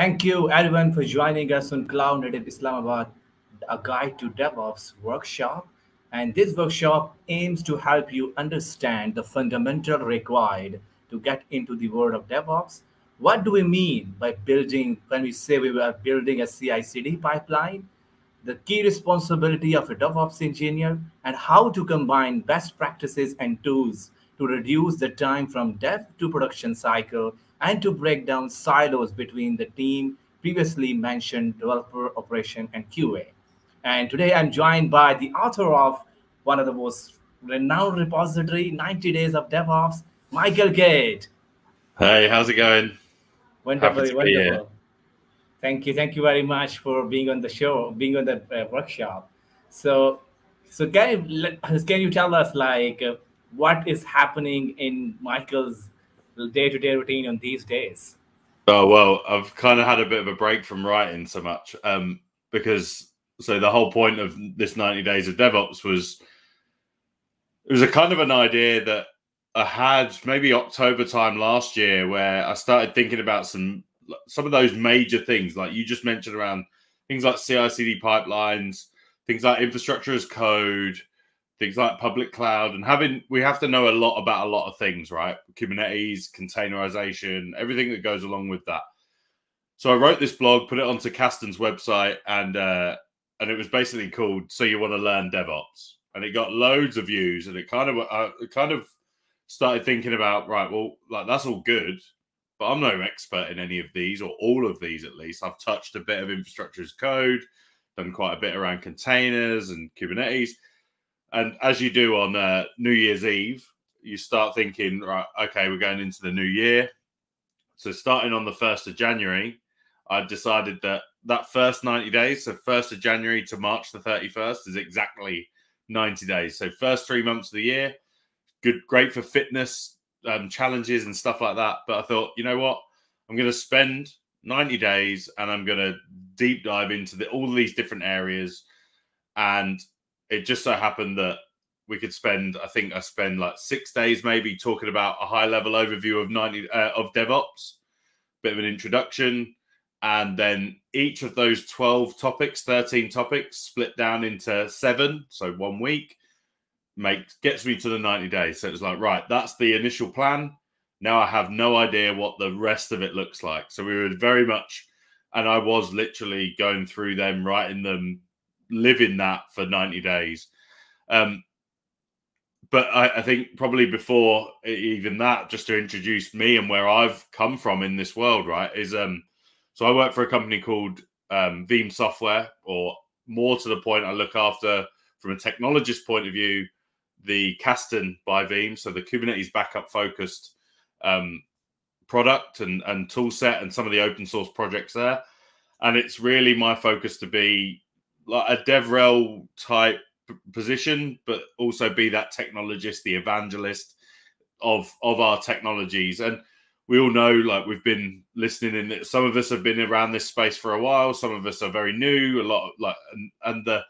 Thank you everyone for joining us on Cloud Native Islamabad, a guide to DevOps workshop. And this workshop aims to help you understand the fundamental required to get into the world of DevOps. What do we mean by building, when we say we are building a CI CD pipeline? the key responsibility of a DevOps engineer, and how to combine best practices and tools to reduce the time from dev to production cycle and to break down silos between the team previously mentioned developer operation and QA. And today I'm joined by the author of one of the most renowned repository, 90 Days of DevOps, Michael Cade. Hey, how's it going? Wonderful, wonderful. Thank you, thank you very much for being on the show, being on the uh, workshop. So, so can you can you tell us like uh, what is happening in Michael's day-to-day routine on these days? Oh well, I've kind of had a bit of a break from writing so much um, because so the whole point of this 90 days of DevOps was it was a kind of an idea that I had maybe October time last year where I started thinking about some some of those major things, like you just mentioned around things like CI/CD pipelines, things like infrastructure as code, things like public cloud, and having we have to know a lot about a lot of things, right? Kubernetes, containerization, everything that goes along with that. So I wrote this blog, put it onto Kasten's website, and uh, and it was basically called "So You Want to Learn DevOps," and it got loads of views, and it kind of uh, it kind of started thinking about right, well, like that's all good, but I'm no expert in any of these or all of these at least. I've touched a bit of infrastructure as code, done quite a bit around containers and Kubernetes. And as you do on uh, New Year's Eve, you start thinking, right, okay, we're going into the new year. So starting on the 1st of January, I decided that that first 90 days, so 1st of January to March the 31st, is exactly 90 days. So first three months of the year, good, great for fitness, um, challenges and stuff like that. But I thought, you know what? I'm going to spend 90 days and I'm going to deep dive into the, all these different areas. And it just so happened that we could spend, I think I spend like six days maybe talking about a high level overview of 90 uh, of DevOps, bit of an introduction. And then each of those 12 topics, 13 topics, split down into seven. So one week makes gets me to the 90 days. So it's like, right, that's the initial plan. Now I have no idea what the rest of it looks like. So we were very much, and I was literally going through them, writing them, living that for 90 days. Um, but I, I think probably before even that, just to introduce me and where I've come from in this world, right, is um, so I work for a company called um, Veeam Software, or more to the point, I look after from a technologist point of view the Kasten by Veeam, so the Kubernetes backup focused um, product and, and tool set and some of the open source projects there. And it's really my focus to be like a DevRel type position, but also be that technologist, the evangelist of of our technologies. And we all know, like we've been listening in. Some of us have been around this space for a while. Some of us are very new. A lot of like, and, and the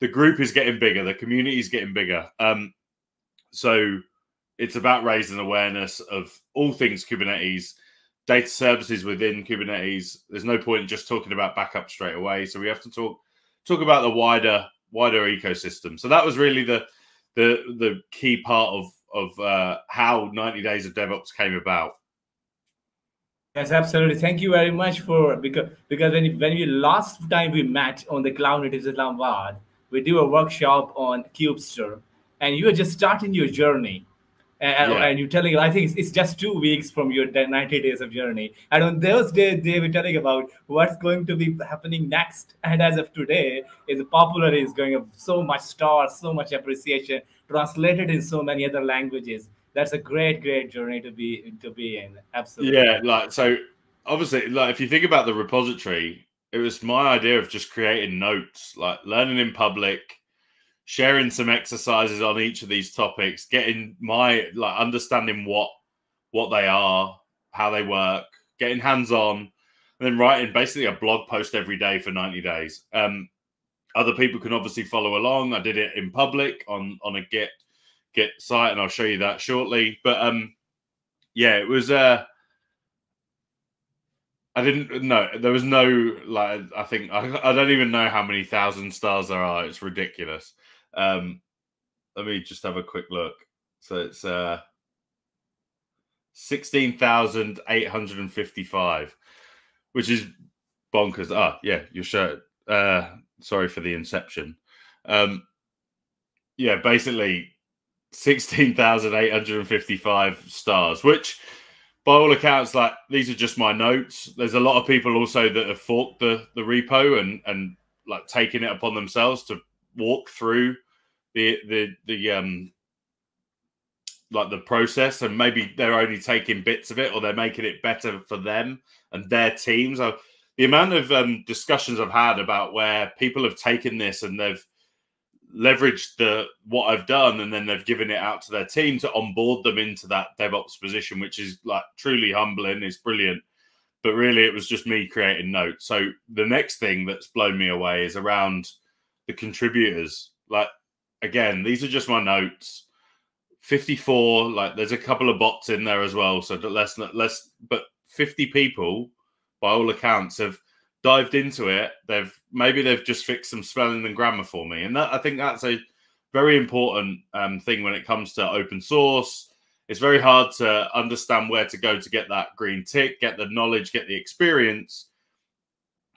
the group is getting bigger, the community is getting bigger. Um, so it's about raising awareness of all things Kubernetes, data services within Kubernetes. There's no point in just talking about backup straight away. So we have to talk talk about the wider wider ecosystem. So that was really the the the key part of of uh, how 90 Days of DevOps came about. Yes, absolutely. Thank you very much for because because when when we last time we met on the Cloud Native Islamabad, we do a workshop on Kubestr, and you are just starting your journey. And, yeah. and, you're telling, I think it's, it's, just two weeks from your 90 days of journey. And on those days, they were telling about what's going to be happening next. And as of today, is popular is going up so much stars, so much appreciation, translated in so many other languages. That's a great, great journey to be to be in. Absolutely. Yeah, like so. Obviously, like if you think about the repository, it was my idea of just creating notes, like learning in public, sharing some exercises on each of these topics, getting my like understanding what what they are, how they work, getting hands on, and then writing basically a blog post every day for 90 days. Um, other people can obviously follow along. I did it in public on on a Git Git site, and I'll show you that shortly. But um, yeah, it was uh I didn't know there was no like I think I, I don't even know how many thousand stars there are. It's ridiculous. Um, let me just have a quick look. So it's uh, sixteen thousand eight hundred and fifty-five, which is bonkers. Ah, yeah, your shirt. Uh, sorry for the inception. Um, yeah, basically sixteen thousand eight hundred and fifty-five stars, which by all accounts, like these are just my notes. There's a lot of people also that have forked the the repo and and like taking it upon themselves to walk through the the the um like the process and maybe they're only taking bits of it or they're making it better for them and their teams. I, the amount of um, discussions I've had about where people have taken this and they've leveraged the what I've done and then they've given it out to their team to onboard them into that DevOps position, which is like truly humbling, it's brilliant. But really it was just me creating notes. So the next thing that's blown me away is around the contributors. Like again, these are just my notes. 54, like there's a couple of bots in there as well. So less less but 50 people by all accounts have dived into it. They've maybe they've just fixed some spelling and grammar for me, and that I think that's a very important um, thing when it comes to open source. It's very hard to understand where to go to get that green tick, get the knowledge, get the experience.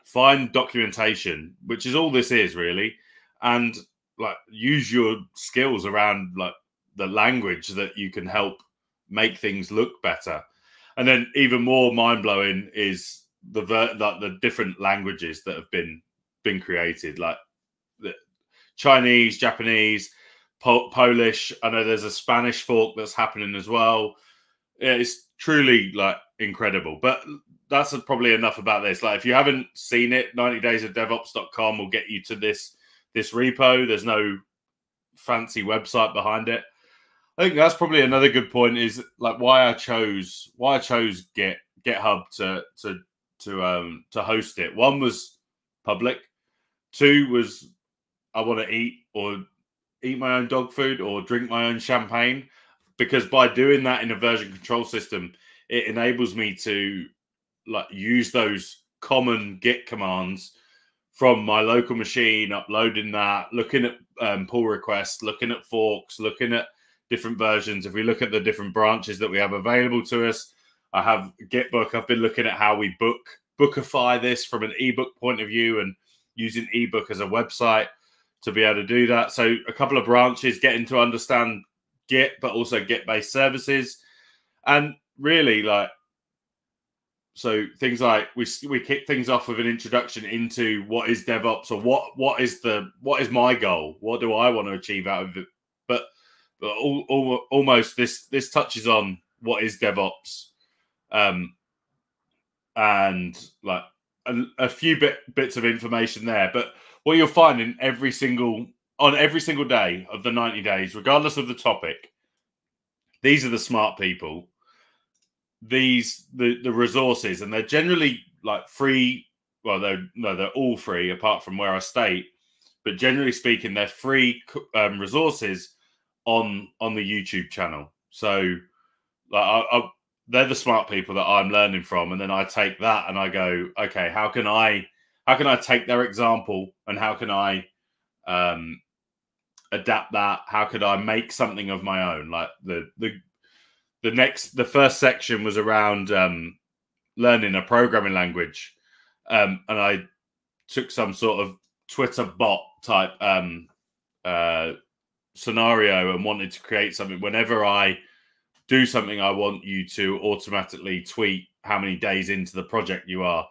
Find documentation, which is all this is really, and like use your skills around like the language that you can help make things look better. And then even more mind blowing is the like the different languages that have been been created, like the Chinese, Japanese, po Polish. I know there's a Spanish fork that's happening as well. It's truly like incredible. But that's probably enough about this. Like if you haven't seen it, 90 days of DevOps.com will get you to this this repo. There's no fancy website behind it. I think that's probably another good point is like why I chose why I chose Git GitHub to to to um to host it. One was public. Two was I want to eat or eat my own dog food or drink my own champagne because by doing that in a version control system, it enables me to like use those common git commands from my local machine, uploading that, looking at um, pull requests, looking at forks, looking at different versions. If we look at the different branches that we have available to us, I have Gitbook. I've been looking at how we book bookify this from an ebook point of view and using ebook as a website to be able to do that. So a couple of branches getting to understand Git, but also Git based services, and really like so things like we we kick things off with an introduction into what is DevOps or what what is the what is my goal? What do I want to achieve out of it? But but all, all, almost this this touches on what is DevOps um, and like a, a few bit bits of information there. But what you'll find in every single on every single day of the 90 days, regardless of the topic, these are the smart people. These the the resources, and they're generally like free. Well, they're no, they're all free apart from where I state. But generally speaking, they're free um, resources on on the YouTube channel. So, like, I, I, they're the smart people that I'm learning from, and then I take that and I go, okay, how can I how can I take their example and how can I um, adapt that? How could I make something of my own? Like the the the next the first section was around um, learning a programming language, um, and I took some sort of Twitter bot type um, uh, scenario and wanted to create something whenever I do something, I want you to automatically tweet how many days into the project you are.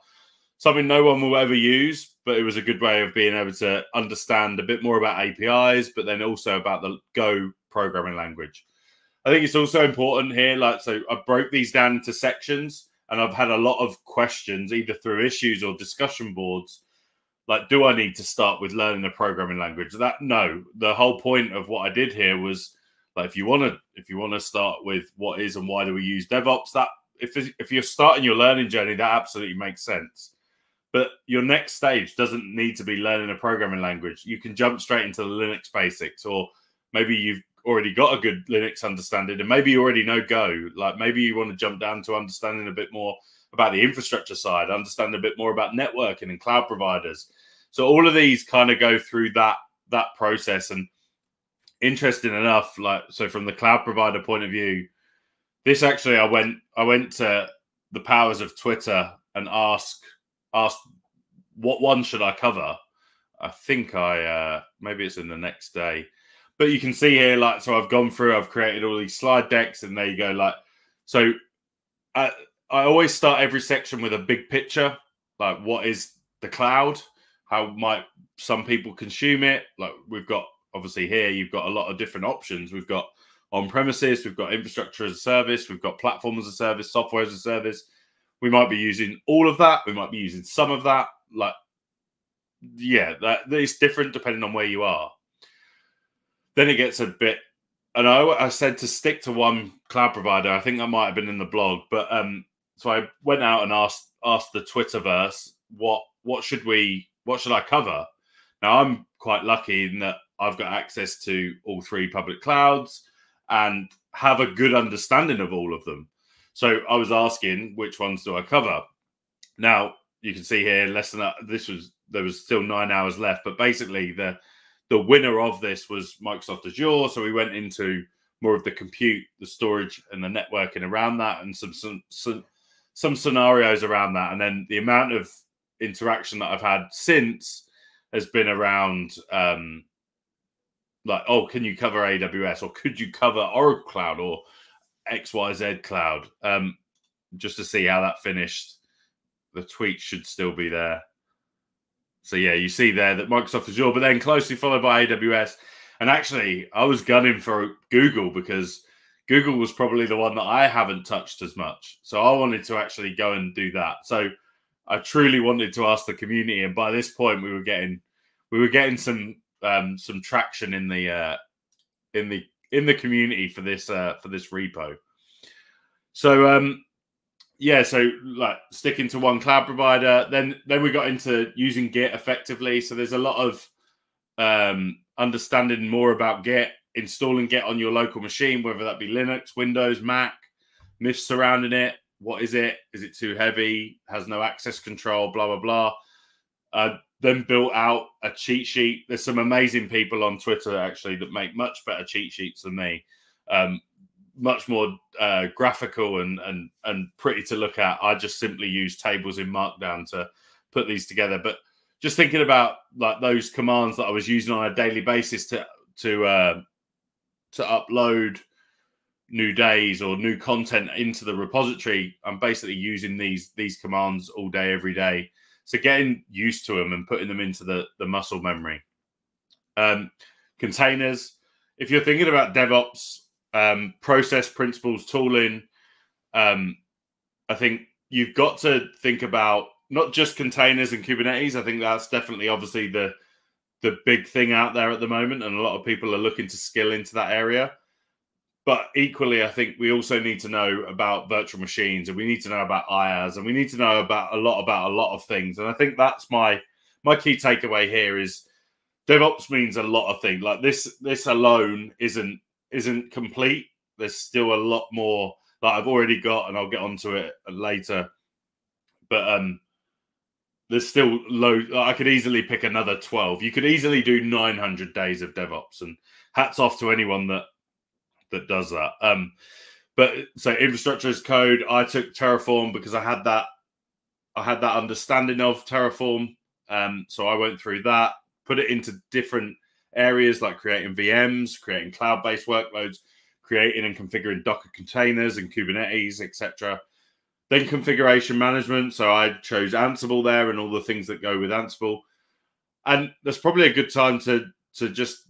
Something no one will ever use, but it was a good way of being able to understand a bit more about APIs, but then also about the Go programming language. I think it's also important here, like, so I broke these down into sections and I've had a lot of questions either through issues or discussion boards. Like, do I need to start with learning a programming language? That no, the whole point of what I did here was like if you want to if you want to start with what is and why do we use DevOps, that if if you're starting your learning journey, that absolutely makes sense. But your next stage doesn't need to be learning a programming language. You can jump straight into the Linux basics, or maybe you've already got a good Linux understanding, and maybe you already know Go. Like maybe you want to jump down to understanding a bit more about the infrastructure side, understand a bit more about networking and cloud providers. So all of these kind of go through that that process. And interesting enough, like so from the cloud provider point of view, this actually I went I went to the powers of Twitter and asked asked what one should I cover. I think I uh maybe it's in the next day. But you can see here, like, so I've gone through, I've created all these slide decks, and there you go. Like, so I, I always start every section with a big picture, like what is the cloud? How might some people consume it? Like we've got obviously here, you've got a lot of different options. We've got on premises, we've got infrastructure as a service, we've got platform as a service, software as a service. We might be using all of that. We might be using some of that. Like, yeah, that it's different depending on where you are. Then it gets a bit, and I, I said to stick to one cloud provider. I think that might have been in the blog, but um, so I went out and asked asked the Twitterverse what what should we what should I cover? Now I'm quite lucky in that I've got access to all three public clouds and have a good understanding of all of them. So I was asking which ones do I cover? Now you can see here less than that. This was there was still nine hours left, but basically the the winner of this was Microsoft Azure. So we went into more of the compute, the storage, and the networking around that, and some some some, some scenarios around that. And then the amount of interaction that I've had since has been around um, like, oh, can you cover AWS or could you cover Oracle Cloud or XYZ Cloud? Um, just to see how that finished. The tweet should still be there. So yeah, you see there that Microsoft Azure, but then closely followed by AWS. And actually, I was gunning for Google because Google was probably the one that I haven't touched as much. So I wanted to actually go and do that. So I truly wanted to ask the community, and by this point, we were getting we were getting some um, some traction in the uh, in the in the community for this uh, for this repo. So um, yeah, so like sticking to one cloud provider. Then then we got into using Git effectively. So there's a lot of um, understanding more about Git, installing Git on your local machine, whether that be Linux, Windows, Mac, myths surrounding it. What is it? Is it too heavy? Has no access control? Blah blah blah. Uh, then built out a cheat sheet. There's some amazing people on Twitter actually that make much better cheat sheets than me. Um, much more uh, graphical and and and pretty to look at. I just simply use tables in Markdown to put these together. But just thinking about like those commands that I was using on a daily basis to to uh, to upload new days or new content into the repository, I'm basically using these these commands all day every day. So getting used to them and putting them into the the muscle memory. Um, containers. If you're thinking about DevOps, um, process principles, tooling. Um, I think you've got to think about not just containers and Kubernetes. I think that's definitely obviously the the big thing out there at the moment, and a lot of people are looking to skill into that area. But equally, I think we also need to know about virtual machines, and we need to know about IaaS, and we need to know about a lot about a lot of things. And I think that's my my key takeaway here is DevOps means a lot of things. Like this, this alone isn't isn't complete. There's still a lot more that I've already got, and I'll get onto it later. But um, there's still low. I could easily pick another 12. You could easily do 900 days of DevOps, and hats off to anyone that that does that. Um, but so infrastructure as code. I took Terraform because I had that. I had that understanding of Terraform. Um, so I went through that, put it into different areas like creating VMs, creating cloud-based workloads, creating and configuring Docker containers and Kubernetes, etc. Then configuration management. So I chose Ansible there and all the things that go with Ansible. And that's probably a good time to to just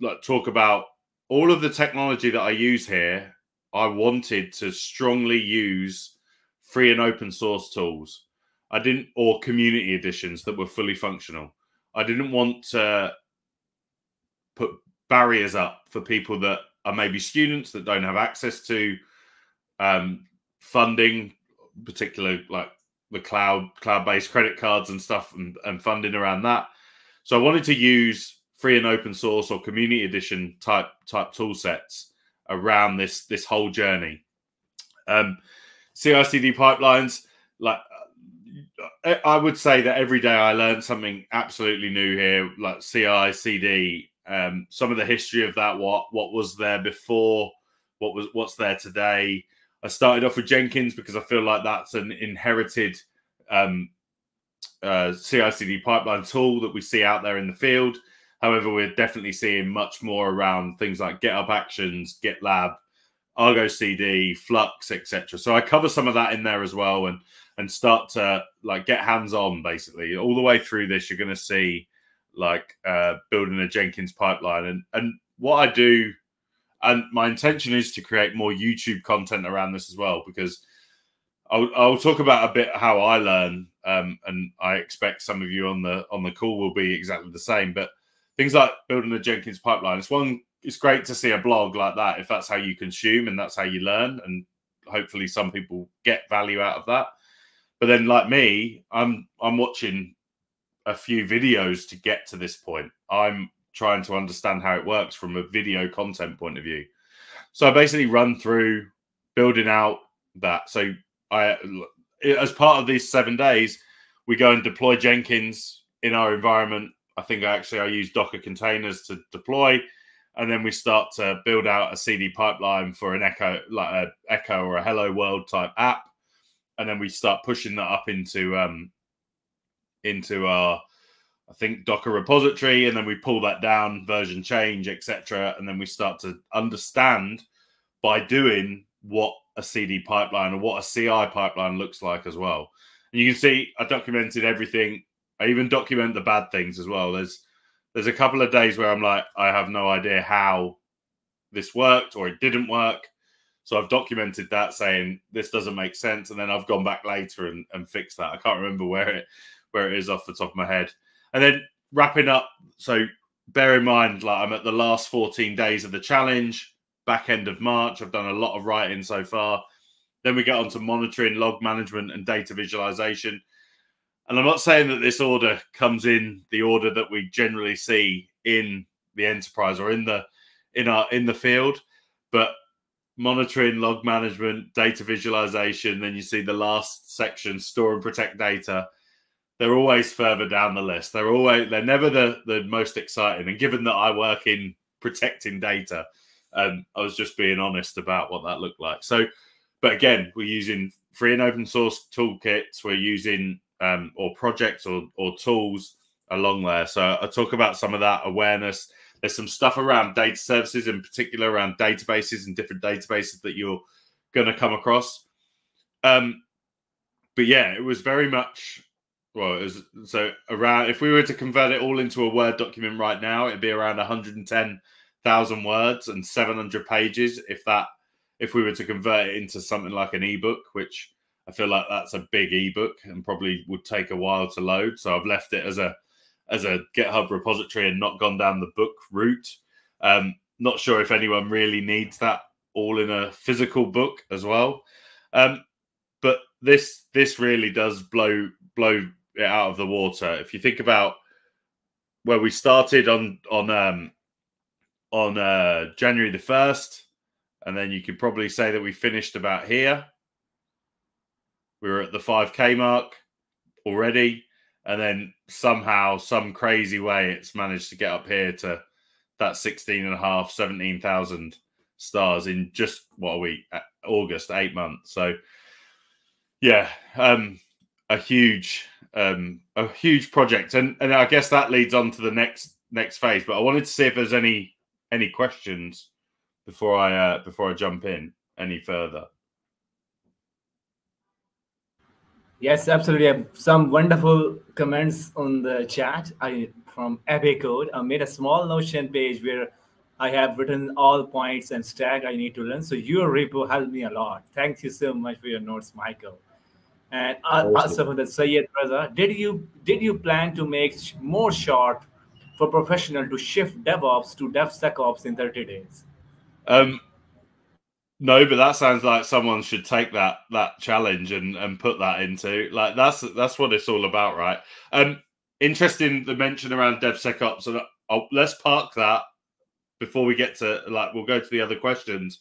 like talk about all of the technology that I use here. I wanted to strongly use free and open source tools. I didn't, or community editions that were fully functional. I didn't want to put barriers up for people that are maybe students that don't have access to um, funding, particularly like the cloud cloud based credit cards and stuff and, and funding around that. So I wanted to use free and open source or community edition type type tool sets around this this whole journey. Um, CI/CD pipelines. like I would say that every day I learn something absolutely new here, like CI, CD, um, some of the history of that, what what was there before, what was what's there today. I started off with Jenkins because I feel like that's an inherited um, uh, CI/CD pipeline tool that we see out there in the field. However, we're definitely seeing much more around things like GitHub Actions, GitLab, Argo CD, Flux, etc. So I cover some of that in there as well, and and start to like get hands on basically all the way through this. You're going to see like uh, building a Jenkins pipeline, and and what I do, and my intention is to create more YouTube content around this as well because I'll, I'll talk about a bit how I learn, um, and I expect some of you on the on the call will be exactly the same. But things like building a Jenkins pipeline, it's one. It's great to see a blog like that if that's how you consume and that's how you learn, and hopefully some people get value out of that. But then, like me, I'm I'm watching a few videos to get to this point. I'm trying to understand how it works from a video content point of view. So I basically run through building out that. So I, as part of these seven days, we go and deploy Jenkins in our environment. I think I actually I use Docker containers to deploy, and then we start to build out a CD pipeline for an Echo, like a Echo or a Hello World type app, and then we start pushing that up into um, into our I think Docker repository, and then we pull that down, version change, etc., and then we start to understand by doing what a CD pipeline or what a CI pipeline looks like as well. And you can see I documented everything. I even document the bad things as well. There's there's a couple of days where I'm like, I have no idea how this worked or it didn't work. So I've documented that saying this doesn't make sense. And then I've gone back later and, and fixed that. I can't remember where it where it is off the top of my head. And then wrapping up, so bear in mind, like I'm at the last 14 days of the challenge back end of March. I've done a lot of writing so far. Then we get on to monitoring, log management, and data visualization. And I'm not saying that this order comes in the order that we generally see in the enterprise or in the in our in the field, but monitoring, log management, data visualization, then you see the last section, store and protect data. They're always further down the list. They're always they're never the the most exciting. And given that I work in protecting data, um, I was just being honest about what that looked like. So, but again, we're using free and open source toolkits. We're using um, or projects or, or tools along there. So I talk about some of that awareness. There's some stuff around data services, in particular around databases and different databases that you're going to come across. Um, but yeah, it was very much well. Was, so around if we were to convert it all into a Word document right now, it'd be around 110 thousand words and 700 pages if that if we were to convert it into something like an ebook which i feel like that's a big ebook and probably would take a while to load so i've left it as a as a github repository and not gone down the book route um not sure if anyone really needs that all in a physical book as well um but this this really does blow blow it out of the water if you think about where we started on on um on uh, January the 1st. And then you could probably say that we finished about here. We were at the 5K mark already. And then somehow, some crazy way, it's managed to get up here to that 16 and a half, 17,000 stars in just what a week, August, eight months. So, yeah, um, a huge, um, a huge project, and and I guess that leads on to the next next phase. But I wanted to see if there's any any questions before I uh, before I jump in any further? Yes, absolutely. Some wonderful comments on the chat. I from Abbey Code. I made a small Notion page where I have written all points and stack I need to learn. So your repo helped me a lot. Thank you so much for your notes, Michael. And for the Sayed brother, did you did you plan to make more short for professional to shift DevOps to DevSecOps in 30 days? Um, no, but that sounds like someone should take that that challenge and and put that into like that's that's what it's all about, right? Um, interesting the mention around DevSecOps, and I'll, let's park that before we get to like we'll go to the other questions.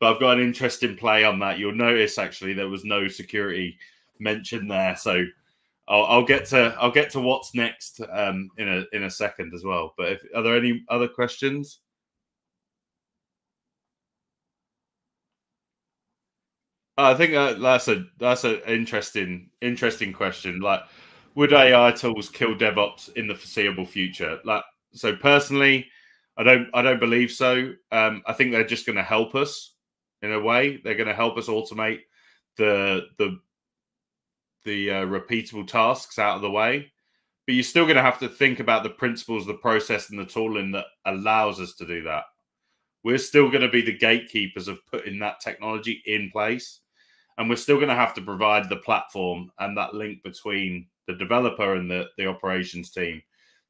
But I've got an interesting play on that. You'll notice actually there was no security mention there. So I'll, I'll, get to I'll get to what's next um, in a in a second as well. But if, are there any other questions? I think that, that's a that's an interesting interesting question. Like, would AI tools kill DevOps in the foreseeable future? Like, so personally, I don't I don't believe so. Um, I think they're just going to help us in a way. They're going to help us automate the the the uh, repeatable tasks out of the way. But you're still going to have to think about the principles, the process, and the tooling that allows us to do that. We're still going to be the gatekeepers of putting that technology in place and we're still going to have to provide the platform and that link between the developer and the, the operations team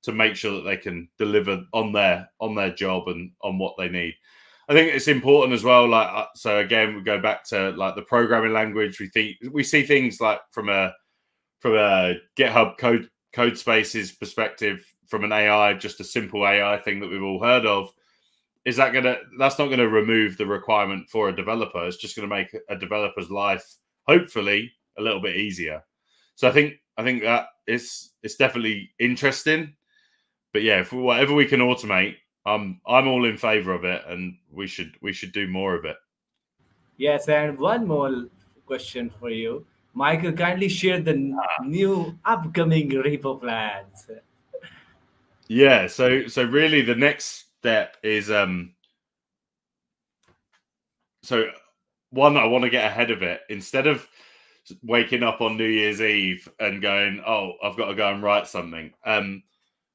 to make sure that they can deliver on their on their job and on what they need i think it's important as well like uh, so again we go back to like the programming language. We think we see things like from a from a github code code spaces perspective from an ai just a simple ai thing that we've all heard of is that gonna that's not gonna remove the requirement for a developer. It's just gonna make a developer's life hopefully a little bit easier. So i think i think that it's it's definitely interesting. But yeah if whatever we can automate i'm i'm all in favor of it and we should we should do more of it. Yes and one more question for you. Michael kindly share the ah. new upcoming repo plans. Yeah so so really the next step is um so one i want to get ahead of it instead of waking up on new year's eve and going oh i've got to go and write something um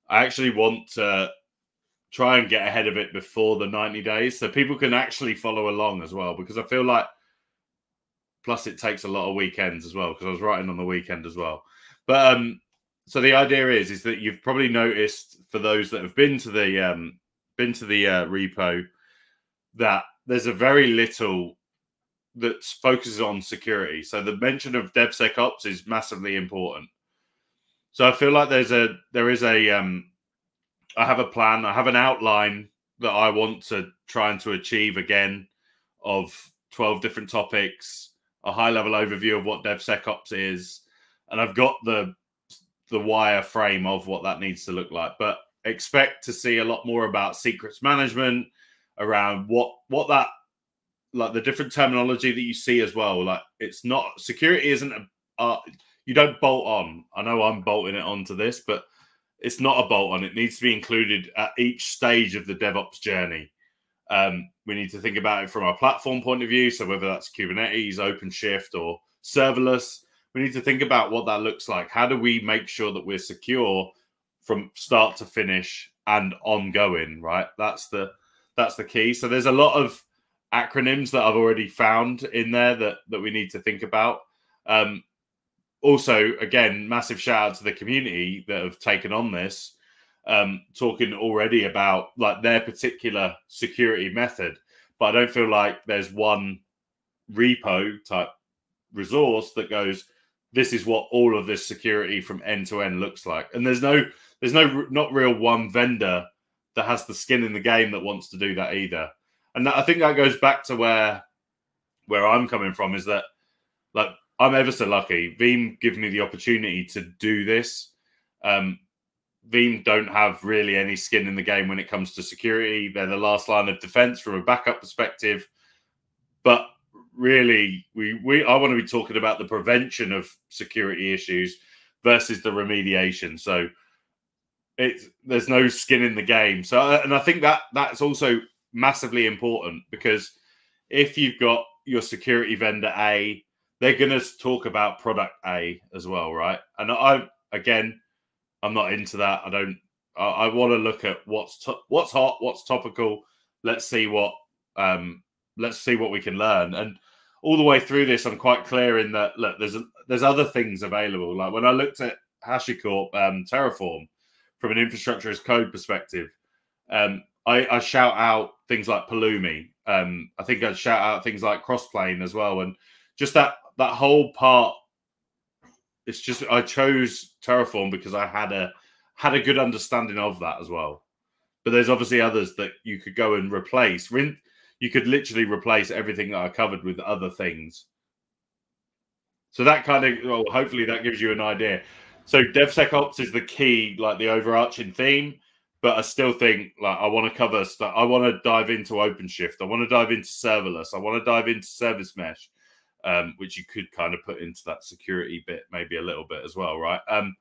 i actually want to try and get ahead of it before the 90 days so people can actually follow along as well because i feel like plus it takes a lot of weekends as well because i was writing on the weekend as well but um so the idea is is that you've probably noticed for those that have been to the um been to the uh, repo, that there's a very little that focuses on security. So the mention of DevSecOps is massively important. So I feel like there's a there is a um I have a plan, I have an outline that I want to try and to achieve again of 12 different topics, a high level overview of what DevSecOps is, and I've got the the wireframe of what that needs to look like. But expect to see a lot more about secrets management, around what what that like the different terminology that you see as well. Like it's not security isn't a uh, you don't bolt on. I know I'm bolting it onto this, but it's not a bolt on. It needs to be included at each stage of the DevOps journey. Um, we need to think about it from a platform point of view. So whether that's Kubernetes, OpenShift, or serverless, we need to think about what that looks like. How do we make sure that we're secure from start to finish and ongoing, right? That's the that's the key. So there's a lot of acronyms that I've already found in there that that we need to think about. Um, also, again, massive shout out to the community that have taken on this, um, talking already about like their particular security method. But I don't feel like there's one repo type resource that goes, this is what all of this security from end to end looks like. And there's no there's no not real one vendor that has the skin in the game that wants to do that either. And that, I think that goes back to where where I'm coming from is that like I'm ever so lucky. Veeam gives me the opportunity to do this. Um, Veeam don't have really any skin in the game when it comes to security. They're the last line of defense from a backup perspective. But really, we, we I want to be talking about the prevention of security issues versus the remediation. So it's there's no skin in the game. So, uh, and I think that that's also massively important because if you've got your security vendor A, they're going to talk about product A as well, right? And I, again, I'm not into that. I don't. I, I want to look at what's to, what's hot, what's topical. Let's see what um, let's see what we can learn. And all the way through this, I'm quite clear in that look, there's there's other things available. Like when I looked at HashiCorp um, Terraform, from an infrastructure as code perspective. Um, I, I, shout out things like Pulumi. Um, I think I'd shout out things like Crossplane as well, and just that that whole part. It's just I chose Terraform because I had a had a good understanding of that as well. But there's obviously others that you could go and replace. You could literally replace everything that I covered with other things. So that kind of well, hopefully that gives you an idea. So DevSecOps is the key, like the overarching theme. But I still think like I want to cover stuff. I want to dive into OpenShift. I want to dive into serverless. I want to dive into service mesh, um, which you could kind of put into that security bit, maybe a little bit as well, right? Um,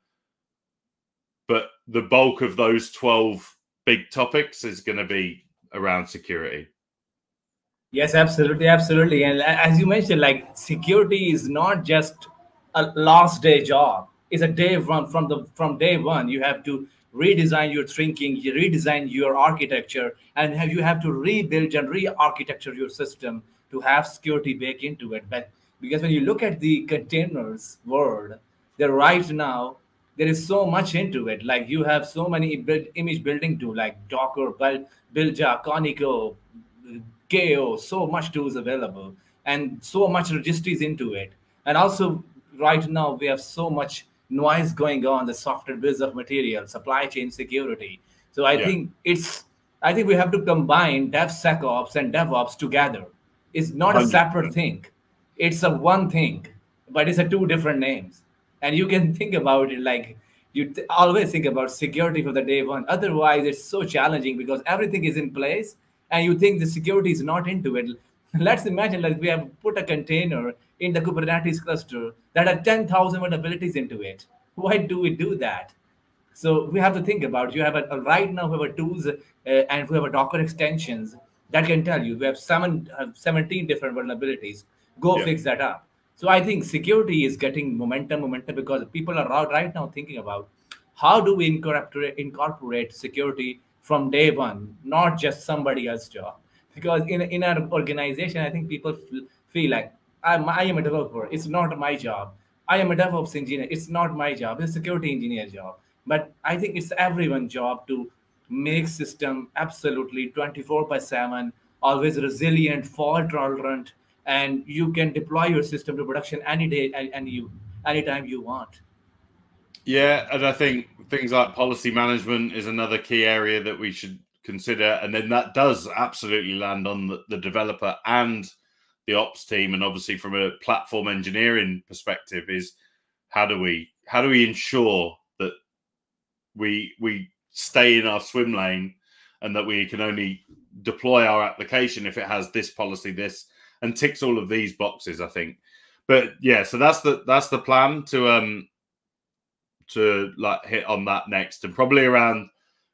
but the bulk of those twelve big topics is going to be around security. Yes, absolutely, absolutely. And as you mentioned, like security is not just a last day job. It's a day one from the from day one. You have to redesign your thinking, you redesign your architecture, and have you have to rebuild and re-architecture your system to have security baked into it. But because when you look at the containers world, there right now there is so much into it. Like you have so many build, image building tools like Docker, Build, Buildah, Kaniko, KO, so much tools available, and so much registries into it. And also, right now we have so much noise going on the software bills of material, supply chain security. So I yeah. think it's I think we have to combine DevSecOps and DevOps together. It's not 100%. a separate thing. It's a one thing, but it's a two different names. And you can think about it like you always think about security for the day one. Otherwise, it's so challenging because everything is in place and you think the security is not into it. Let's imagine that we have put a container in the Kubernetes cluster that had 10,000 vulnerabilities into it. Why do we do that? So we have to think about you have a right now we have a tools uh, and we have a Docker extensions that can tell you we have seven, uh, 17 different vulnerabilities. Go yeah. fix that up. So I think security is getting momentum, momentum because people are right now thinking about how do we incorporate, incorporate security from day one, not just somebody else's job. Because in, in our organization, I think people feel like I'm, I am a developer. It's not my job. I am a DevOps engineer. It's not my job. It's a security engineer job. But I think it's everyone's job to make system absolutely 24 by 7, always resilient, fault tolerant, and you can deploy your system to production any day, any you, anytime you want. Yeah, and I think things like policy management is another key area that we should consider, and then that does absolutely land on the, the developer and the ops team and obviously from a platform engineering perspective is how do we how do we ensure that we we stay in our swim lane and that we can only deploy our application if it has this policy this and ticks all of these boxes i think but yeah so that's the that's the plan to um to like hit on that next and probably around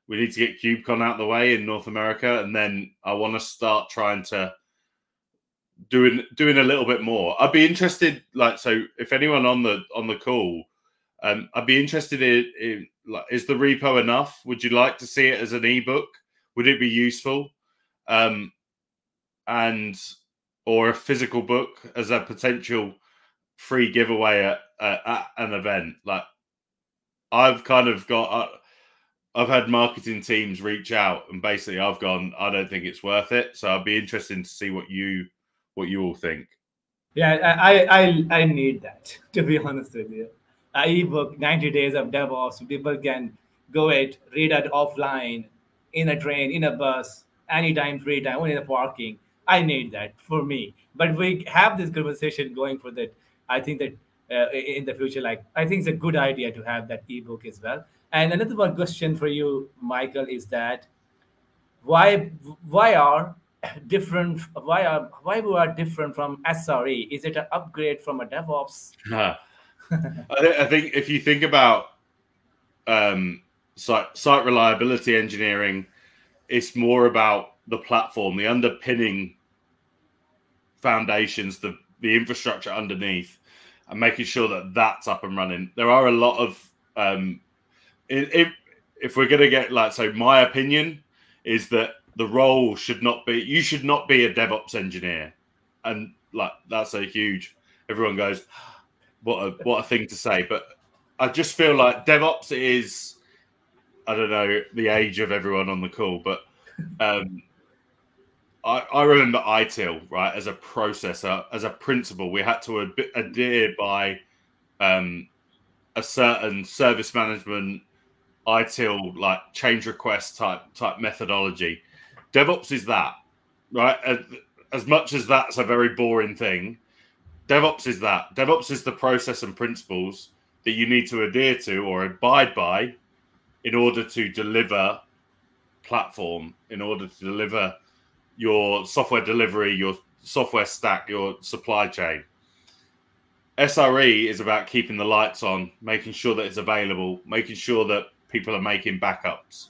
we need to get KubeCon out of the way in north america and then i want to start trying to doing doing a little bit more. I'd be interested, like, so if anyone on the on the call, um, I'd be interested in, in like, is the repo enough? Would you like to see it as an ebook? Would it be useful? Um, and or a physical book as a potential free giveaway at, at, an event. Like, I've kind of got. Uh, I've had marketing teams reach out and basically I've gone, I don't think it's worth it. So I'd be interested to see what you what you all think. Yeah, I I I need that to be honest with you. Ebook 90 days of DevOps. People can go it, read it offline, in a train, in a bus, anytime, free time, in the parking. I need that for me. But we have this conversation going for that. I think that uh, in the future, like I think it's a good idea to have that ebook as well. And another one question for you, Michael, is that why why are different why are why we are different from sre is it an upgrade from a devops I, th- I, think if you think about um, site, site reliability engineering it's more about the platform the underpinning foundations the the infrastructure underneath and making sure that that's up and running there are a lot of um, if if we're going to get like so my opinion is that the role should not be you should not be a DevOps engineer. And like that's a huge everyone goes, what a what a thing to say. But I just feel like DevOps is I don't know the age of everyone on the call, but um I, I remember ITIL, right, as a processor, as a principle, we had to ad- adhere by um, a certain service management ITIL like change request type type methodology. DevOps is that, right? As, as much as that's a very boring thing, DevOps is that. DevOps is the process and principles that you need to adhere to or abide by in order to deliver platform, in order to deliver your software delivery, your software stack, your supply chain. SRE is about keeping the lights on, making sure that it's available, making sure that people are making backups,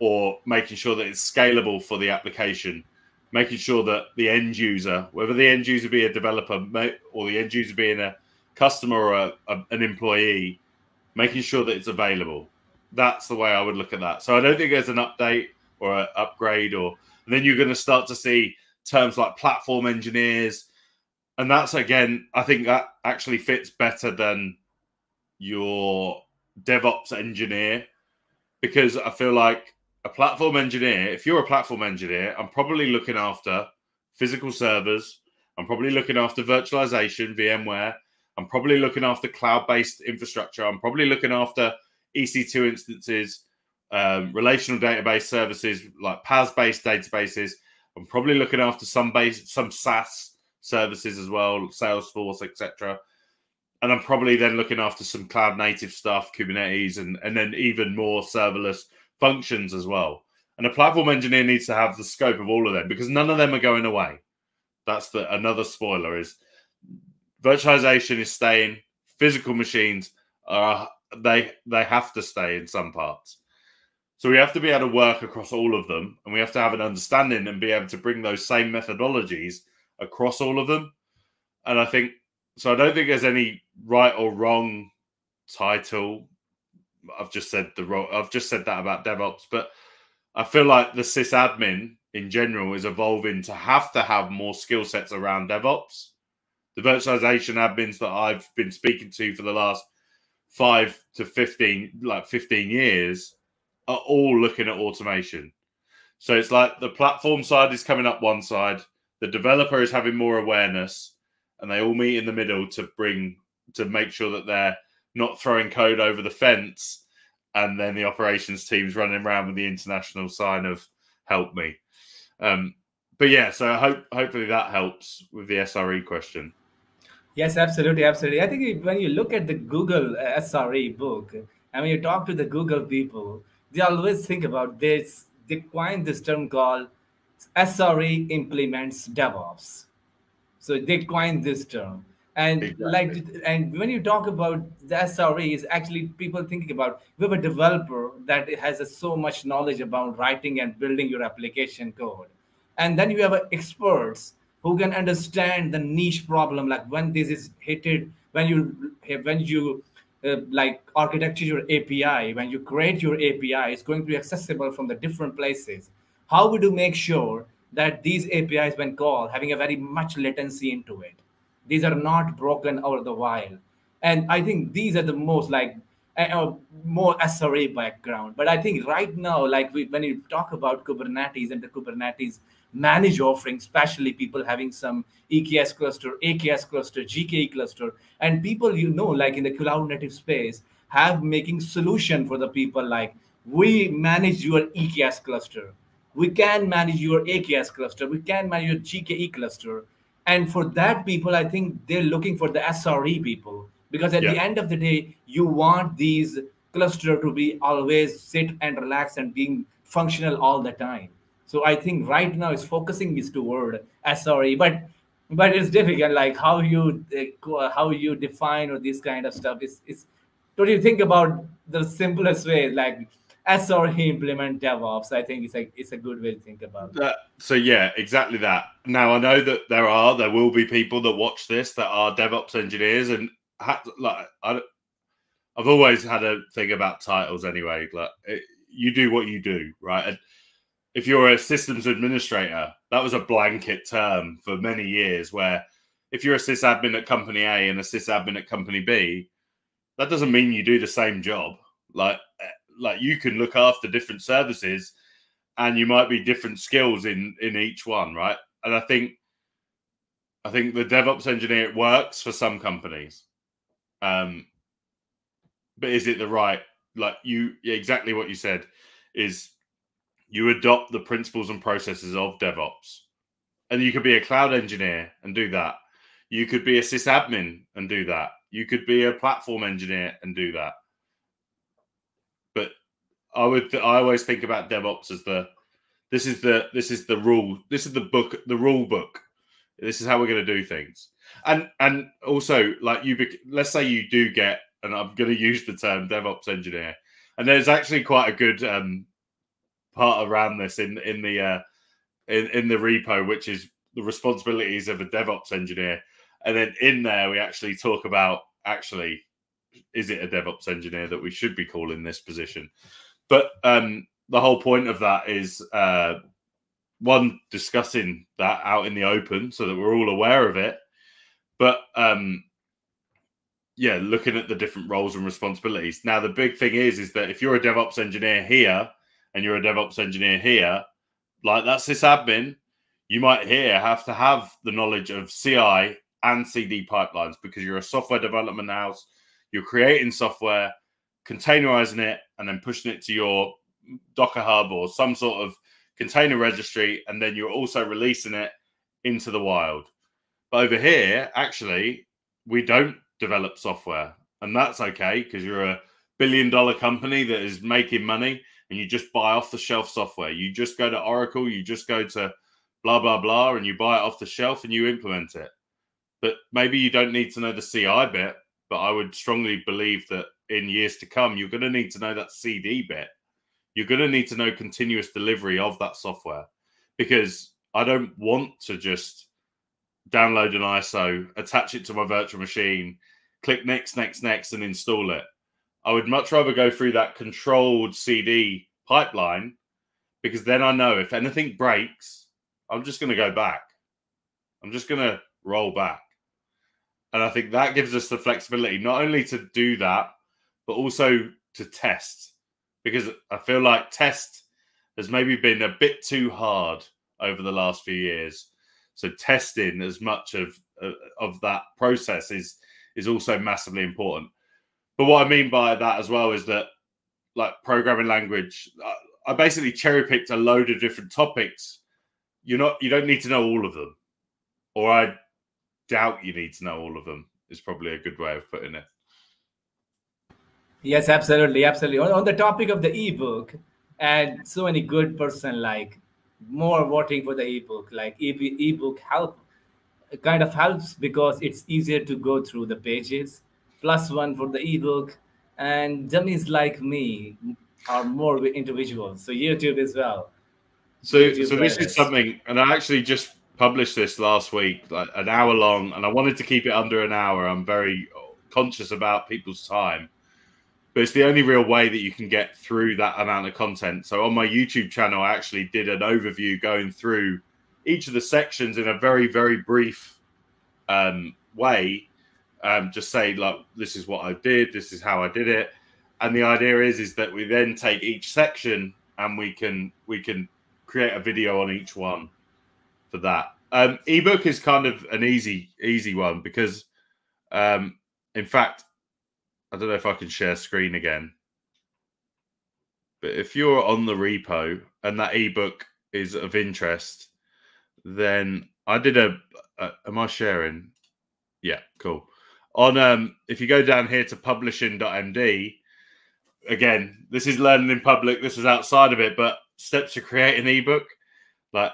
or making sure that it's scalable for the application, making sure that the end user, whether the end user be a developer or the end user being a customer or a, a, an employee, making sure that it's available. That's the way I would look at that. So I don't think there's an update or an upgrade, or then you're going to start to see terms like platform engineers and that's again, I think that actually fits better than your DevOps engineer because I feel like a platform engineer, if you're a platform engineer, I'm probably looking after physical servers, I'm probably looking after virtualization, VMware, I'm probably looking after cloud based infrastructure, I'm probably looking after EC2 instances, um, relational database services like PaaS based databases. I'm probably looking after some base, some SaaS services as well, Salesforce, etc. And I'm probably then looking after some cloud native stuff, Kubernetes, and and then even more serverless functions as well. And a platform engineer needs to have the scope of all of them because none of them are going away. That's the another spoiler is virtualization is staying. Physical machines are they they have to stay in some parts. So we have to be able to work across all of them, and we have to have an understanding and be able to bring those same methodologies across all of them. And I think so. I don't think there's any right or wrong title. I've just said the wrong. I've just said that about DevOps, but I feel like the sysadmin in general is evolving to have to have more skill sets around DevOps. The virtualization admins that I've been speaking to for the last five to 15, like 15 years, are all looking at automation. So it's like the platform side is coming up one side, the developer is having more awareness and they all meet in the middle to bring to make sure that they're not throwing code over the fence and then the operations team's running around with the international sign of help me um, but yeah so i hope hopefully that helps with the sre question yes absolutely absolutely i think when you look at the google uh, sre book and when you talk to the google people they always think about this they coined this term called SRE implements DevOps. So they coined this term. And exactly. like and when you talk about the SRE is actually people thinking about we have a developer that has a, so much knowledge about writing and building your application code. And then you have experts who can understand the niche problem like when this is hitted when you when you uh, like architecture your api when you create your api it's going to be accessible from the different places how would you make sure that these APIs, when called, having a very much latency into it, these are not broken over the while. And I think these are the most like uh, more SRE background. But I think right now, like we, when you talk about Kubernetes and the Kubernetes managed offering, especially people having some EKS cluster, AKS cluster, GKE cluster, and people you know, like in the cloud native space, have making solution for the people like we manage your EKS cluster we can manage your AKS cluster, we can manage your GKE cluster. And for that people, I think they're looking for the SRE people because at yeah. the end of the day, you want these cluster to be always sit and relax and being functional all the time. So I think right now it's focusing is toward SRE, but but it's difficult. Like how you uh, how you define or this kind of stuff is is. Don't you think about the simplest way? Like SRE implement DevOps. I think it's a it's a good way to think about it. so yeah, exactly that. Now I know that there are there will be people that watch this that are DevOps engineers, and ha- like I, I've always had a thing about titles anyway. Like it, you do what you do, right? And if you're a systems administrator, that was a blanket term for many years. Where if you're a sysadmin at company A and a sysadmin at company B, that doesn't mean you do the same job. Like like you can look after different services and you might be different skills in in each one right and i think i think the devops engineer works for some companies um but is it the right like you exactly what you said is you adopt the principles and processes of devops and you could be a cloud engineer and do that You could be a sysadmin and do that. You could be a platform engineer and do that. I would I always think about DevOps as the this is the this is the rule. This is the book, the rule book. This is how we're going to do things. And and also like you let's say you do get and I'm going to use the term DevOps engineer. And there's actually quite a good um, part around this in in the uh, in in the repo, which is the responsibilities of a DevOps engineer. And then in there, we actually talk about actually, is it a DevOps engineer that we should be calling this position? But um, the whole point of that is uh, one, discussing that out in the open so that we're all aware of it. But um, yeah, looking at the different roles and responsibilities. Now, the big thing is, is that if you're a DevOps engineer here and you're a DevOps engineer here, like that's sysadmin, you might here have to have the knowledge of CI and CD pipelines because you're a software development house. You're creating software, containerizing it, and then pushing it to your Docker Hub or some sort of container registry, and then you're also releasing it into the wild. But over here, actually, we don't develop software, and that's okay because you're a billion dollar company that is making money and you just buy off the shelf software. You just go to Oracle, you just go to blah blah blah, and you buy it off the shelf and you implement it. But maybe you don't need to know the CI bit, but I would strongly believe that in years to come, you're going to need to know that CD bit. You're going to need to know continuous delivery of that software because I don't want to just download an ISO, attach it to my virtual machine, click next, next, next, and install it. I would much rather go through that controlled CD pipeline because then I know if anything breaks, I'm just going to go back. I'm just going to roll back. And I think that gives us the flexibility not only to do that, but also to test. Because I feel like test has maybe been a bit too hard over the last few years. So testing as much of uh, of that process is is also massively important. But what I mean by that as well is that, like programming language, I basically cherry picked a load of different topics. You're not, you don't need to know all of them, or I doubt you need to know all of them. Is probably a good way of putting it. Yes, absolutely, absolutely. On, on the topic of the ebook, and so many good person like more voting for the ebook, like e- ebook help kind of helps because it's easier to go through the pages plus one for the ebook. And dummies like me are more individuals. So YouTube as well. So, YouTube so this is something, and I actually just published this last week, like an hour long, and I wanted to keep it under an hour. I'm very conscious about people's time, but it's the only real way that you can get through that amount of content. So on my YouTube channel, I actually did an overview going through each of the sections in a very, very brief um, way um, just say like this is what I did, this is how I did it, and the idea is is that we then take each section and we can we can create a video on each one for that. Um, ebook is kind of an easy easy one because, um, in fact, I don't know if I can share screen again, but if you're on the repo and that ebook is of interest, then I did a, a am I sharing? Yeah, cool on um if you go down here to publishing.md again this is learning in public this is outside of it but steps to create an ebook like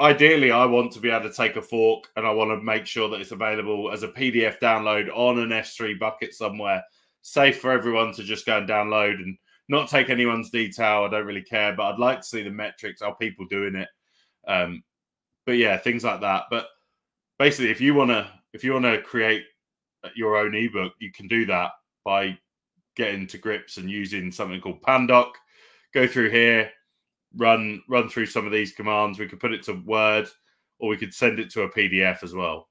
ideally i want to be able to take a fork and i want to make sure that it's available as a pdf download on an s3 bucket somewhere. Safe for everyone to just go and download and not take anyone's detail i don't really care but i'd like to see the metrics are people doing it? Um but yeah things like that. But basically if you want to if you want to create your own ebook, you can do that by getting to grips and using something called Pandoc. Go through here, run run through some of these commands. We could put it to Word, or we could send it to a PDF as well.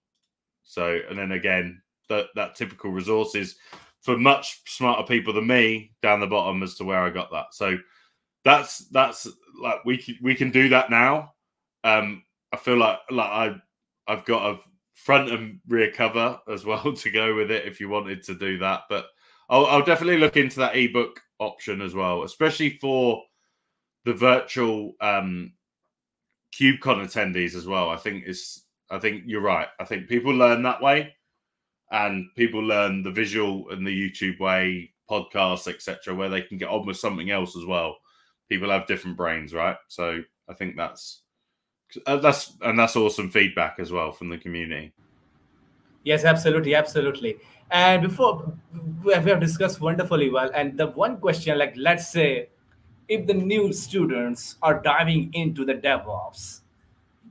So, and then again, that that typical resources for much smarter people than me down the bottom as to where I got that. So that's that's like we can we can do that now. Um, I feel like like I I've got a front and rear cover as well to go with it if you wanted to do that. But I'll, I'll definitely look into that ebook option as well, especially for the virtual um, KubeCon attendees as well. I think is I think you're right. I think people learn that way, and people learn the visual and the YouTube way, podcasts, etc., where they can get on with something else as well. People have different brains, right? So I think that's uh, that's and that's awesome feedback as well from the community. Yes, absolutely, absolutely. And before we have discussed wonderfully well, and the one question, like let's say, if the new students are diving into the DevOps,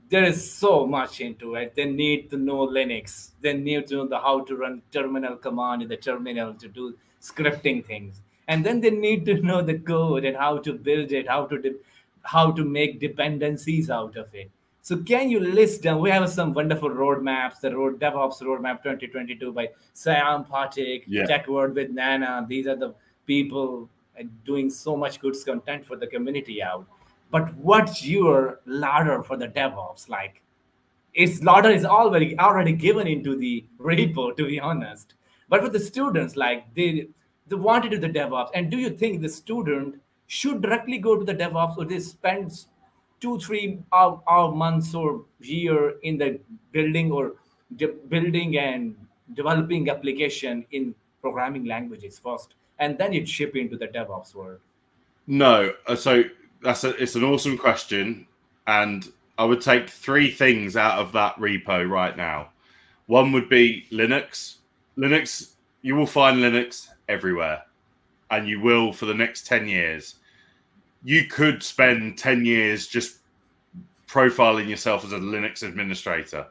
there is so much into it. They need to know Linux. They need to know the how to run terminal command in the terminal to do scripting things, and then they need to know the code and how to build it, how to how to make dependencies out of it. So can you list down? We have some wonderful roadmaps, the road DevOps roadmap 2022 by Saiyam Pathak, yeah. TechWorld with Nana. These are the people doing so much good content for the community out. But what's your ladder for the DevOps? Like, its ladder is already already given into the repo, to be honest. But for the students, like they they want to do the DevOps, and do you think the student should directly go to the DevOps, or they spend two, three hour, hour months or year in the building or de- building and developing application in programming languages first, and then you'd ship into the DevOps world? No. Uh, so that's a, it's an awesome question, and I would take three things out of that repo right now. One would be Linux. Linux, you will find Linux everywhere, and you will for the next 10 years you could spend 10 years just profiling yourself as a Linux administrator.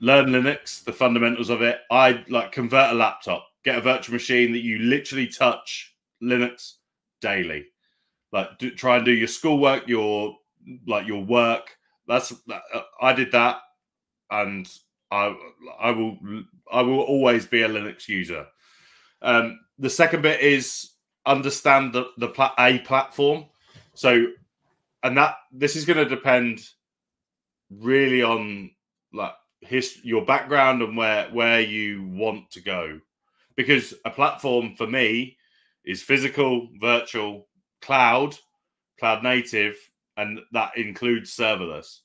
Learn Linux, the fundamentals of it. I like convert a laptop, get a virtual machine that you literally touch Linux daily. Like do, try and do your schoolwork, your like your work. That's uh, I did that, and I I will I will always be a Linux user. Um, the second bit is understand the the pla- a platform. So, and that this is going to depend really on like his your background and where where you want to go, because a platform for me is physical, virtual, cloud, cloud native, and that includes serverless.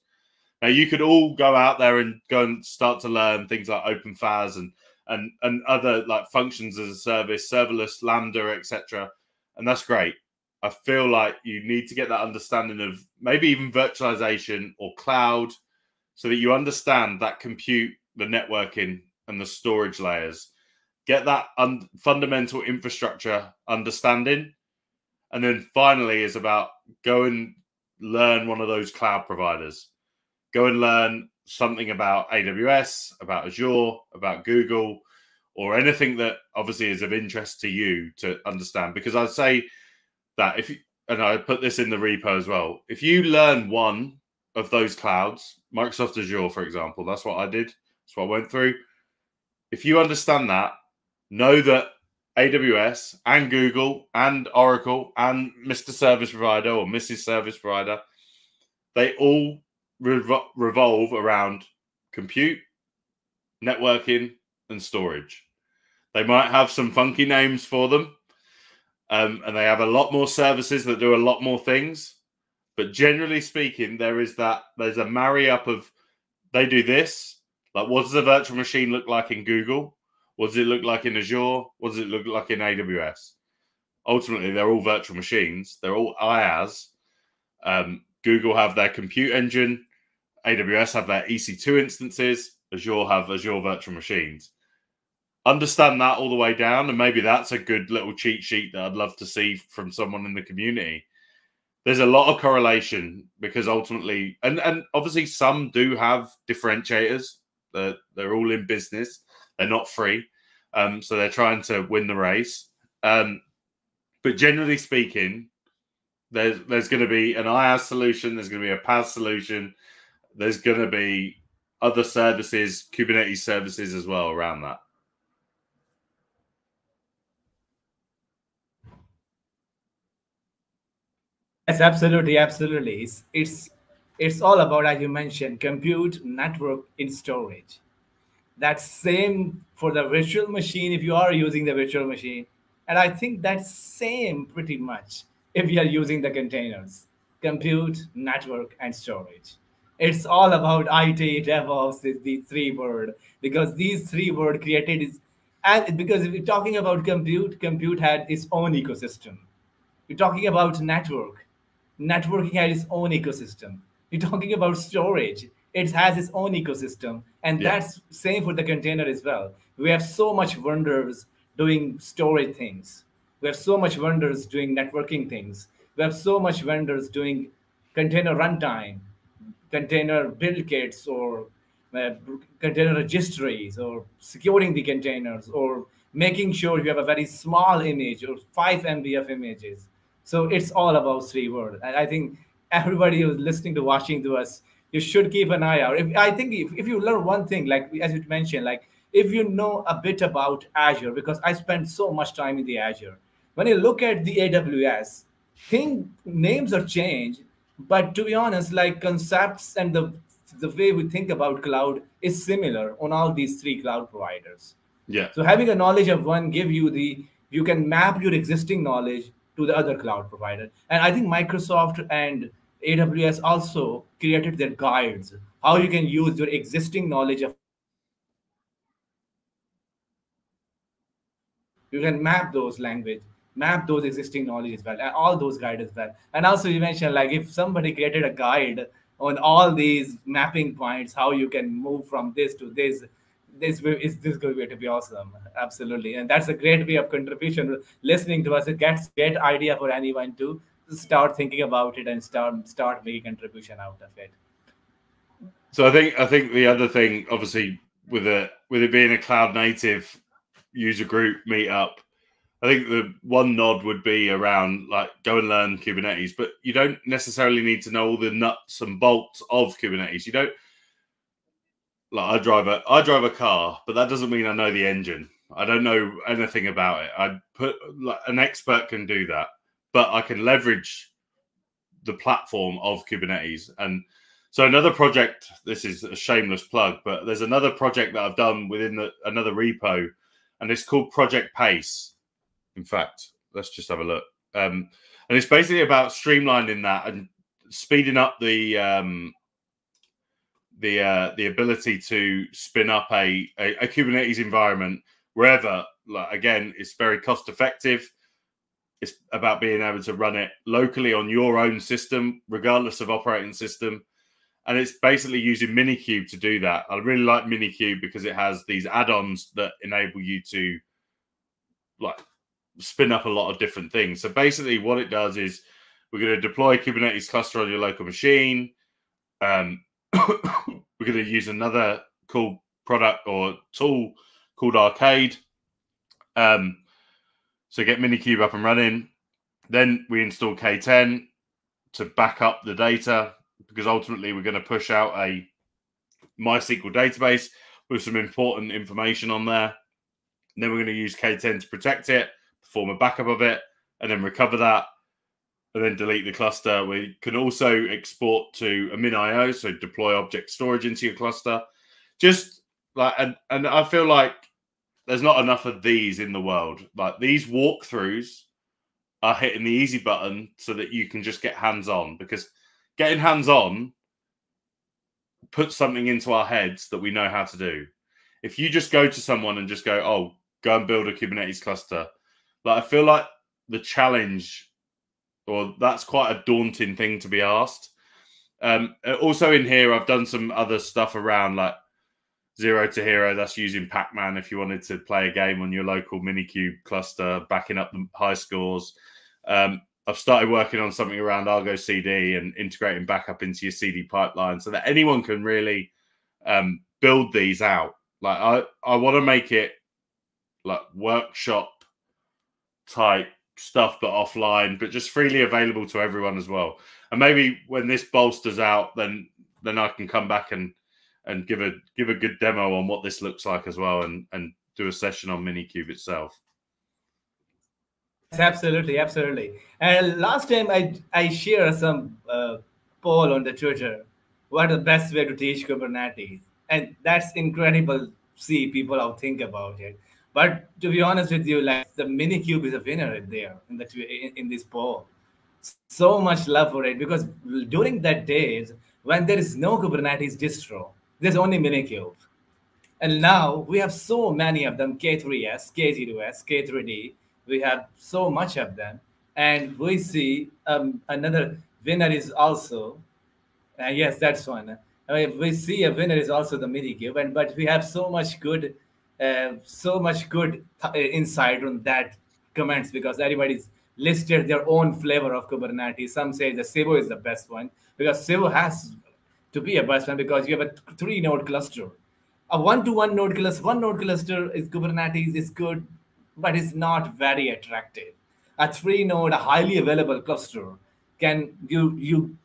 Now you could all go out there and go and start to learn things like OpenFaaS and and and other like functions as a service, serverless, Lambda, etc. And that's great. I feel like you need to get that understanding of maybe even virtualization or cloud so that you understand that compute, the networking, and the storage layers. Get that un- fundamental infrastructure understanding. And then finally, is about go and learn one of those cloud providers. Go and learn something about AWS, about Azure, about Google, or anything that obviously is of interest to you to understand. Because I'd say that if you, and I put this in the repo as well, if you learn one of those clouds, Microsoft Azure, for example, that's what I did. That's what I went through. If you understand that, know that AWS and Google and Oracle and Mr. Service Provider or Mrs. Service Provider, they all revolve around compute, networking, and storage. They might have some funky names for them, um, and they have a lot more services that do a lot more things. But generally speaking, there is that there's a marry up of they do this. Like, what does a virtual machine look like in Google? What does it look like in Azure? What does it look like in AWS? Ultimately, they're all virtual machines. They're all IaaS. Um, Google have their compute engine. AWS have their EC2 instances. Azure have Azure virtual machines understand that all the way down, and maybe that's a good little cheat sheet that I'd love to see from someone in the community. There's a lot of correlation because ultimately, and and obviously some do have differentiators. They're, they're all in business. They're not free, um, so they're trying to win the race. Um, but generally speaking, there's there's going to be an IaaS solution. There's going to be a PaaS solution. There's going to be other services, Kubernetes services as well around that. Yes, absolutely, absolutely. It's it's it's all about, as you mentioned, compute, network, in storage. That same for the virtual machine if you are using the virtual machine, and I think that's same pretty much if you are using the containers, compute, network, and storage. It's all about IT, DevOps, is the three word because these three word created is and because if you're talking about compute, compute had its own ecosystem. You're talking about network, networking had its own ecosystem. You're talking about storage, it has its own ecosystem, and yeah. that's same for the container as well. We have so much vendors doing storage things. We have so much vendors doing networking things. We have so much vendors doing container runtime, container build kits, or uh, container registries, or securing the containers, or making sure you have a very small image or five MB of images. So it's all about three words. And I think everybody who's listening to watching to us, you should keep an eye out. If, I think if, if you learn one thing, like as you mentioned, like if you know a bit about Azure, because I spent so much time in the Azure. When you look at the AWS, thing names are changed, but to be honest, like concepts and the the way we think about cloud is similar on all these three cloud providers. Yeah. So having a knowledge of one give you the you can map your existing knowledge to the other cloud provider. And I think Microsoft and AWS also created their guides how you can use your existing knowledge of you can map those language map those existing knowledge as well and all those guides as well. And also you mentioned like if somebody created a guide on all these mapping points how you can move from this to this this is this going to be awesome. Absolutely. And that's a great way of contribution. Listening to us it gets great idea for anyone to start thinking about it and start start making contribution out of it so i think i think the other thing obviously with it with it being a cloud native user group meetup. I think the one nod would be around like go and learn Kubernetes, but you don't necessarily need to know all the nuts and bolts of Kubernetes. You don't like I drive a I drive a car, but that doesn't mean I know the engine. I don't know anything about it. I put like an expert can do that, but I can leverage the platform of Kubernetes. And so another project, this is a shameless plug, but there's another project that I've done within the, another repo and it's called Project Pace. In fact, let's just have a look. Um, and it's basically about streamlining that and speeding up the um, the uh, the ability to spin up a, a, a Kubernetes environment wherever. Like again, it's very cost effective. It's about being able to run it locally on your own system, regardless of operating system and it's basically using Minikube to do that. I really like Minikube because it has these add-ons that enable you to like spin up a lot of different things. So basically, what it does is we're going to deploy Kubernetes cluster on your local machine. Um, we're going to use another cool product or tool called arkade. Um, so get Minikube up and running. Then we install K10 to back up the data because ultimately we're going to push out a MySQL database with some important information on there. And then we're going to use K10 to protect it, perform a backup of it, and then recover that, and then delete the cluster. We can also export to a MinIO, so deploy object storage into your cluster. Just like, and, and I feel like there's not enough of these in the world. Like these walkthroughs are hitting the easy button so that you can just get hands on because – getting hands on puts something into our heads that we know how to do. If you just go to someone and just go, oh, go and build a Kubernetes cluster, like I feel like the challenge or that's quite a daunting thing to be asked. Um, also in here, I've done some other stuff around like zero to hero. That's using Pac-Man if you wanted to play a game on your local Minikube cluster, backing up the high scores. Um, I've started working on something around Argo CD and integrating backup into your CD pipeline so that anyone can really um, build these out. Like I, I want to make it like workshop type stuff, but offline, but just freely available to everyone as well. And maybe when this bolsters out, then then I can come back and and give a give a good demo on what this looks like as well, and and do a session on Minikube itself. Absolutely, absolutely. And last time I I shared some uh, poll on the Twitter. What the best way to teach Kubernetes? And that's incredible. See people how think about it. But to be honest with you, like the Minikube is a winner there in the in, in this poll. So much love for it because during that days when there is no Kubernetes distro, there's only Minikube. And now we have so many of them K3S, K0S, K3D. We have so much of them. And we see um, another winner is also, uh, yes, that's one. I mean, we see a winner is also the Minikube, and but we have so much good, uh, so much good uh, insight on that comments because everybody's listed their own flavor of Kubernetes. Some say the Civo is the best one because Civo has to be a best one because you have a three node cluster. A one to one node cluster, one node cluster is Kubernetes is good, but it's not very attractive. A three node, a highly available cluster can you you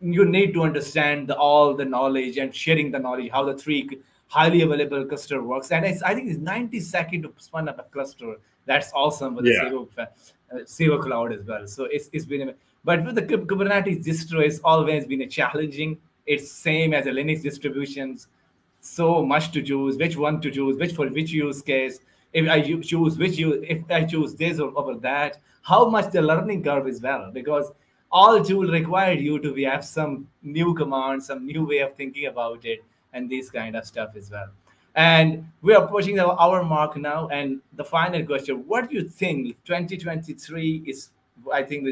you need to understand the, all the knowledge and sharing the knowledge how the three highly available cluster works and it's, i think it's 90 seconds to spin up a cluster that's awesome with yeah. the Civo, uh, cloud as well so it's, it's been a, but with the kubernetes distro it's always been a challenging it's same as the linux distributions so much to choose which one to choose which for which use case if i choose which you if i choose this or over that how much the learning curve is well because all tool required you to be have some new commands, some new way of thinking about it, and this kind of stuff as well. And we are pushing the hour mark now. And the final question: What do you think 2023 is? I think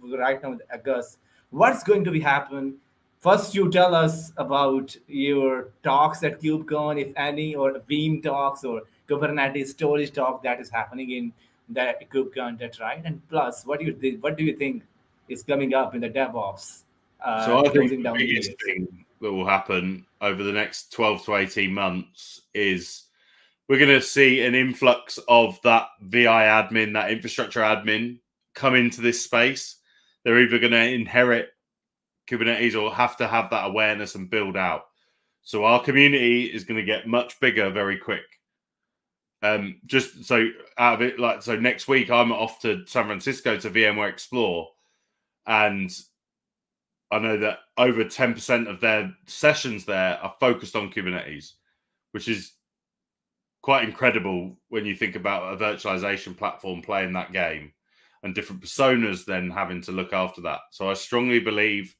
right now with August, what's going to be happen? First, you tell us about your talks at KubeCon, if any, or Veeam talks or Kubernetes storage talk that is happening in the KubeCon. That's right. And plus, what do you think? What do you think is coming up in the DevOps. Uh, so I think the biggest thing that will happen over the next 12 to 18 months is we're going to see an influx of that VI admin, that infrastructure admin come into this space. They're either going to inherit Kubernetes or have to have that awareness and build out. So our community is going to get much bigger very quick. Um, just so out of it, like so next week I'm off to San Francisco to VMware Explore, and I know that over 10% of their sessions there are focused on Kubernetes, which is quite incredible when you think about a virtualization platform playing that game and different personas then having to look after that. So I strongly believe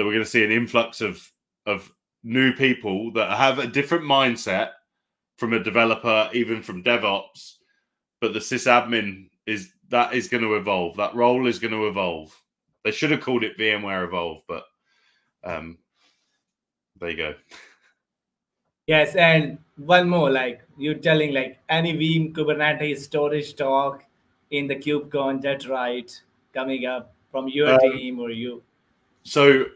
that we're going to see an influx of of new people that have a different mindset from a developer, even from DevOps. But the sysadmin is that is going to evolve. That role is going to evolve. They should have called it VMware Evolve, but um, there you go. Yes, and one more, like you're telling, like any Veeam Kubernetes storage talk in the KubeCon, that's right, coming up from your um, team or you. So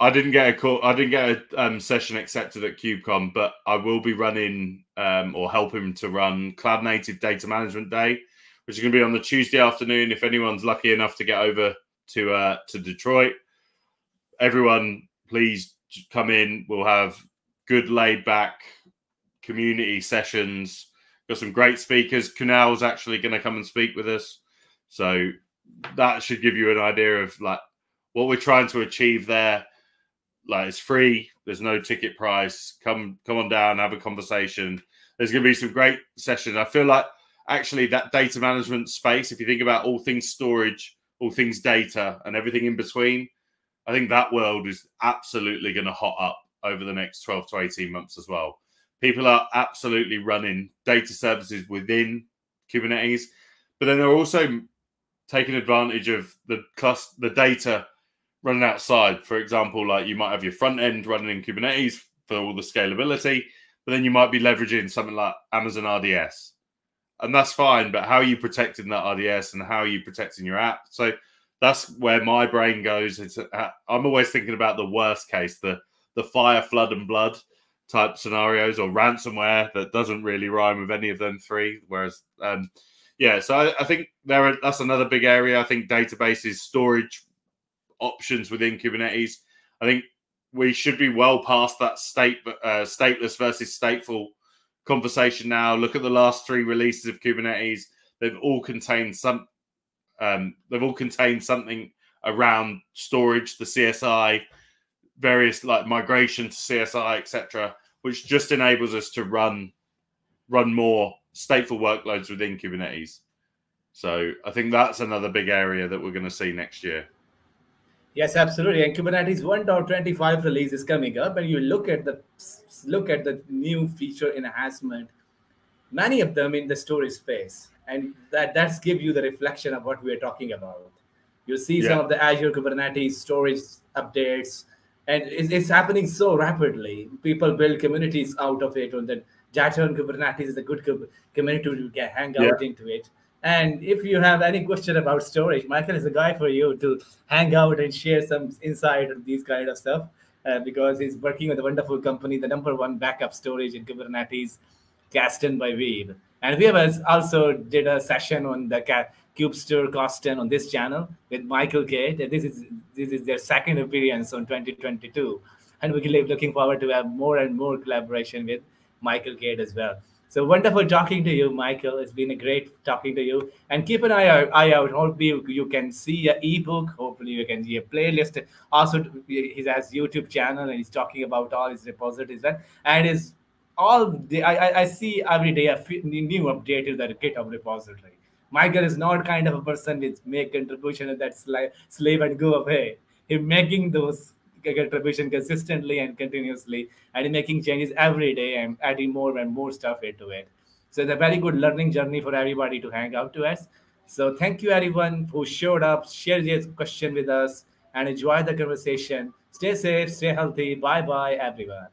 I didn't get a call. I didn't get a um, session accepted at KubeCon, but I will be running um, or helping to run Cloud Native Data Management Day, which is going to be on the Tuesday afternoon. If anyone's lucky enough to get over to uh, to Detroit. Everyone, please come in. We'll have good laid back community sessions. Got some great speakers. Kunal's actually going to come and speak with us, so that should give you an idea of like what we're trying to achieve there. Like it's free. There's no ticket price. Come come on down, have a conversation. There's going to be some great sessions. I feel like actually that data management space, if you think about all things storage, all things data and everything in between. I think that world is absolutely going to hot up over the next 12 to 18 months as well. People are absolutely running data services within Kubernetes, but then they're also taking advantage of the cluster, the data running outside. For example, like you might have your front end running in Kubernetes for all the scalability, but then you might be leveraging something like Amazon RDS and that's fine. But how are you protecting that RDS and how are you protecting your app? So that's where my brain goes. It's uh, I'm always thinking about the worst case, the the fire, flood, and blood type scenarios, or ransomware that doesn't really rhyme with any of them three. Whereas, um, yeah, so I, I think there are, that's another big area. I think databases, storage options within Kubernetes. I think we should be well past that state uh, stateless versus stateful conversation now. Look at the last three releases of Kubernetes; they've all contained some. Um, they've all contained something around storage, the CSI, various like migration to CSI, etc., which just enables us to run run more stateful workloads within Kubernetes. So I think that's another big area that we're going to see next year. Yes, absolutely. And Kubernetes 1.25 release is coming up, and you look at the look at the new feature enhancement, many of them in the storage space, and that that's give you the reflection of what we are talking about. You see yeah. some of the Azure Kubernetes storage updates, and it's, it's, happening so rapidly. People build communities out of it, and then Data on Kubernetes is a good community to get hang out yeah. into it. And if you have any question about storage, Michael is a guy for you to hang out and share some insight on these kind of stuff uh, because he's working with a wonderful company, the number one backup storage in Kubernetes, Kasten by Veeam. And we have also did a session on the Kubestr Kasten on this channel with Michael Cade. This is this is their second appearance on 2022, and we're looking forward to have more and more collaboration with Michael Cade as well. So wonderful talking to you, Michael. It's been a great talking to you. And keep an eye out. Eye out. Hopefully, you, you can see an ebook. Hopefully, you can see a playlist. Also, he has YouTube channel and he's talking about all his repositories and and is all the, I, I see every day a new update to the GitHub repository. Michael is not kind of a person with make contribution that's like slave and go away. He's making those contribution consistently and continuously and making changes every day and adding more and more stuff into it. So it's a very good learning journey for everybody to hang out to us. So thank you everyone who showed up, shared your question with us, and enjoy the conversation. Stay safe, stay healthy. Bye bye, everyone.